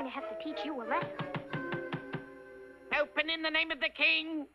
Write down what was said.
going to have to teach you a lesson. Open in the name of the king.